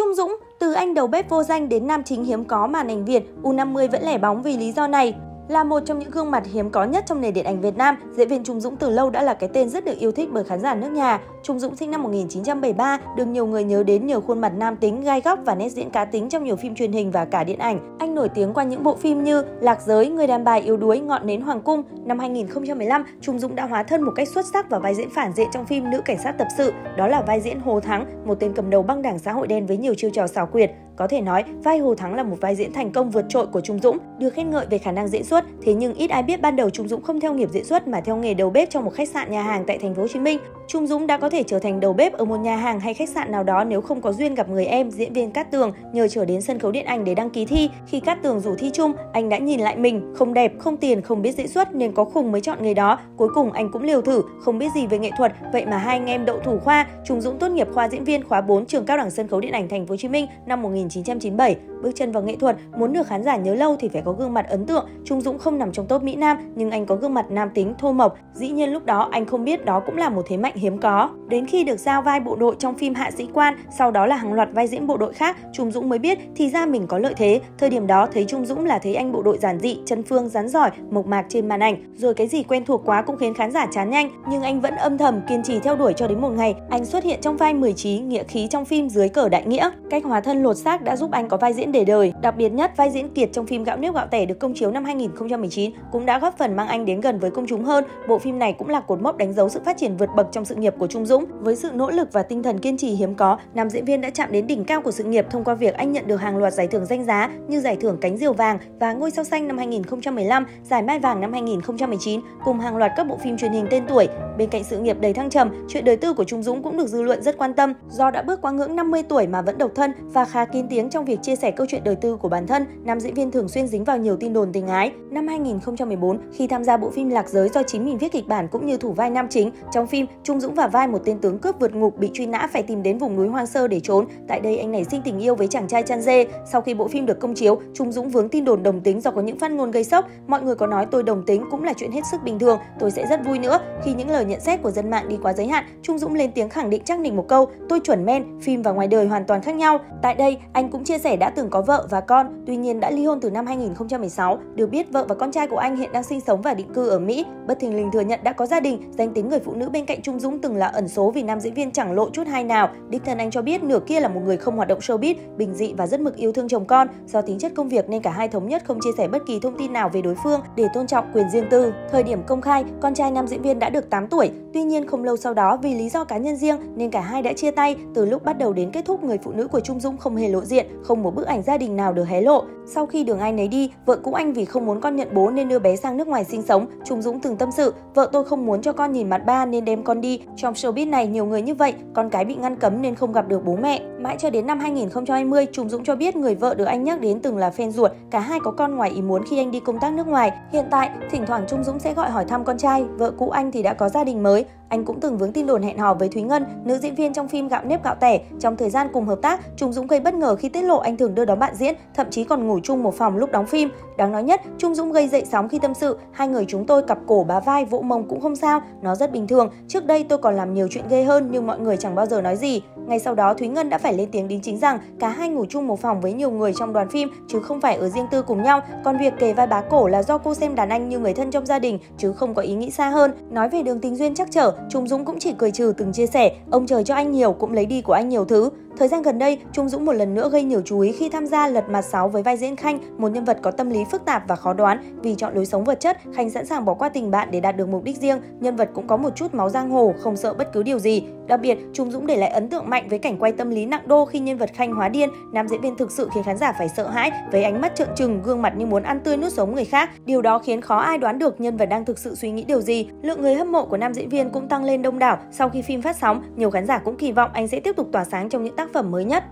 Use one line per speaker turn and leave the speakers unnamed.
Trung Dũng, từ anh đầu bếp vô danh đến nam chính hiếm có màn ảnh Việt, U50 vẫn lẻ bóng vì lý do này. Là một trong những gương mặt hiếm có nhất trong nền điện ảnh Việt Nam, diễn viên Trung Dũng từ lâu đã là cái tên rất được yêu thích bởi khán giả nước nhà. Trung Dũng sinh năm 1973, được nhiều người nhớ đến nhờ khuôn mặt nam tính, gai góc và nét diễn cá tính trong nhiều phim truyền hình và cả điện ảnh. Anh nổi tiếng qua những bộ phim như Lạc Giới, Người đàn bà yếu đuối, Ngọn nến Hoàng cung. Năm 2015, Trung Dũng đã hóa thân một cách xuất sắc vào vai diễn phản diện trong phim Nữ cảnh sát tập sự, đó là vai diễn Hồ Thắng, một tên cầm đầu băng đảng xã hội đen với nhiều chiêu trò xảo quyệt. Có thể nói, vai Hồ Thắng là một vai diễn thành công vượt trội của Trung Dũng, được khen ngợi về khả năng diễn xuất. Thế nhưng ít ai biết ban đầu Trung Dũng không theo nghiệp diễn xuất mà theo nghề đầu bếp trong một khách sạn nhà hàng tại thành phố Hồ Chí Minh. Trung Dũng đã có thể trở thành đầu bếp ở một nhà hàng hay khách sạn nào đó nếu không có duyên gặp người em diễn viên Cát Tường nhờ trở đến sân khấu điện ảnh để đăng ký thi. Khi Cát Tường rủ thi chung, anh đã nhìn lại mình, không đẹp, không tiền, không biết diễn xuất nên có khùng mới chọn người đó. Cuối cùng anh cũng liều thử, không biết gì về nghệ thuật, vậy mà hai anh em đậu thủ khoa. Trung Dũng tốt nghiệp khoa diễn viên khóa 4 trường cao đẳng sân khấu điện ảnh thành phố Hồ Chí Minh năm 1997. Bước chân vào nghệ thuật, muốn được khán giả nhớ lâu thì phải có gương mặt ấn tượng. Trung Dũng không nằm trong top Mỹ Nam, nhưng anh có gương mặt nam tính thô mộc. Dĩ nhiên lúc đó anh không biết đó cũng là một thế mạnh hiếm có. Đến khi được giao vai bộ đội trong phim Hạ sĩ quan, sau đó là hàng loạt vai diễn bộ đội khác, Trung Dũng mới biết thì ra mình có lợi thế. Thời điểm đó thấy Trung Dũng là thấy anh bộ đội giản dị, chân phương, rắn giỏi, mộc mạc trên màn ảnh. Rồi cái gì quen thuộc quá cũng khiến khán giả chán nhanh, nhưng anh vẫn âm thầm kiên trì theo đuổi cho đến một ngày, anh xuất hiện trong vai 10 trí nghĩa khí trong phim Dưới cờ đại nghĩa. Cách hóa thân lột xác đã giúp anh có vai diễn để đời. Đặc biệt nhất, vai diễn Kiệt trong phim Gạo nếp gạo tẻ được công chiếu năm 2019 cũng đã góp phần mang anh đến gần với công chúng hơn. Bộ phim này cũng là cột mốc đánh dấu sự phát triển vượt bậc trong sự nghiệp của Trung Dũng. Với sự nỗ lực và tinh thần kiên trì hiếm có, nam diễn viên đã chạm đến đỉnh cao của sự nghiệp thông qua việc anh nhận được hàng loạt giải thưởng danh giá như giải thưởng Cánh diều vàng và Ngôi sao xanh năm 2015, giải Mai vàng năm 2019 cùng hàng loạt các bộ phim truyền hình tên tuổi. Bên cạnh sự nghiệp đầy thăng trầm, chuyện đời tư của Trung Dũng cũng được dư luận rất quan tâm do đã bước qua ngưỡng 50 tuổi mà vẫn độc thân và khá kín tiếng trong việc chia sẻ câu chuyện đời tư của bản thân. Nam diễn viên thường xuyên dính vào nhiều tin đồn tình ái. Năm 2014, khi tham gia bộ phim Lạc Giới do chính mình viết kịch bản cũng như thủ vai nam chính, trong phim Trung Dũng và vai một tên tướng cướp vượt ngục bị truy nã phải tìm đến vùng núi hoang sơ để trốn. Tại đây anh nảy sinh tình yêu với chàng trai chăn dê. Sau khi bộ phim được công chiếu, Trung Dũng vướng tin đồn đồng tính do có những phát ngôn gây sốc. Mọi người có nói tôi đồng tính cũng là chuyện hết sức bình thường, tôi sẽ rất vui nữa. Khi những lời nhận xét của dân mạng đi quá giới hạn, Trung Dũng lên tiếng khẳng định chắc nịch một câu, tôi chuẩn men, phim và ngoài đời hoàn toàn khác nhau. Tại đây, anh cũng chia sẻ đã từng có vợ và con, tuy nhiên đã ly hôn từ năm 2016. Được biết vợ và con trai của anh hiện đang sinh sống và định cư ở Mỹ. Bất thình lình thừa nhận đã có gia đình, danh tính người phụ nữ bên cạnh Trung Dũng từng là ẩn số vì nam diễn viên chẳng lộ chút hay nào. Đích thân anh cho biết nửa kia là một người không hoạt động showbiz, bình dị và rất mực yêu thương chồng con. Do tính chất công việc nên cả hai thống nhất không chia sẻ bất kỳ thông tin nào về đối phương để tôn trọng quyền riêng tư. Thời điểm công khai, con trai nam diễn viên đã được 8 tuổi. Tuy nhiên không lâu sau đó vì lý do cá nhân riêng nên cả hai đã chia tay. Từ lúc bắt đầu đến kết thúc, người phụ nữ của Trung Dũng không hề lộ diện, không một bức ảnh gia đình nào được hé lộ. Sau khi đường ai nấy đi, vợ cũ anh vì không muốn con nhận bố nên đưa bé sang nước ngoài sinh sống. Trung Dũng từng tâm sự, vợ tôi không muốn cho con nhìn mặt ba nên đem con đi. Trong showbiz này nhiều người như vậy, con cái bị ngăn cấm nên không gặp được bố mẹ. Mãi cho đến năm 2020, Trung Dũng cho biết người vợ được anh nhắc đến từng là fan ruột, cả hai có con ngoài ý muốn khi anh đi công tác nước ngoài. Hiện tại, thỉnh thoảng Trung Dũng sẽ gọi hỏi thăm con trai, vợ cũ anh thì đã có gia đình mới. Anh cũng từng vướng tin đồn hẹn hò với Thúy Ngân, nữ diễn viên trong phim Gạo nếp gạo tẻ. Trong thời gian cùng hợp tác, Trung Dũng gây bất ngờ khi tiết lộ anh thường đưa đón bạn diễn, thậm chí còn ngủ chung một phòng lúc đóng phim. Đáng nói nhất, Trung Dũng gây dậy sóng khi tâm sự, hai người chúng tôi cặp cổ bá vai vỗ mông cũng không sao, nó rất bình thường. Trước đây tôi còn làm nhiều chuyện ghê hơn nhưng mọi người chẳng bao giờ nói gì. Ngay sau đó Thúy Ngân đã phải lên tiếng đính chính rằng cả hai ngủ chung một phòng với nhiều người trong đoàn phim chứ không phải ở riêng tư cùng nhau. Còn việc kề vai bá cổ là do cô xem đàn anh như người thân trong gia đình chứ không có ý nghĩ xa hơn. Nói về đường tình duyên chắc trở, Trung Dũng cũng chỉ cười trừ từng chia sẻ, ông trời cho anh nhiều cũng lấy đi của anh nhiều thứ. Thời gian gần đây, Trung Dũng một lần nữa gây nhiều chú ý khi tham gia Lật Mặt 6 với vai diễn Khanh, một nhân vật có tâm lý phức tạp và khó đoán. Vì chọn lối sống vật chất, Khanh sẵn sàng bỏ qua tình bạn để đạt được mục đích riêng. Nhân vật cũng có một chút máu giang hồ, không sợ bất cứ điều gì. Đặc biệt, Trung Dũng để lại ấn tượng mạnh với cảnh quay tâm lý nặng đô khi nhân vật Khanh hóa điên. Nam diễn viên thực sự khiến khán giả phải sợ hãi với ánh mắt trợn trừng, gương mặt như muốn ăn tươi nuốt sống người khác. Điều đó khiến khó ai đoán được nhân vật đang thực sự suy nghĩ điều gì. Lượng người hâm mộ của nam diễn viên cũng tăng lên đông đảo sau khi phim phát sóng. Nhiều khán giả cũng kỳ vọng anh sẽ tiếp tục tỏa sáng trong những tác phẩm mới nhất.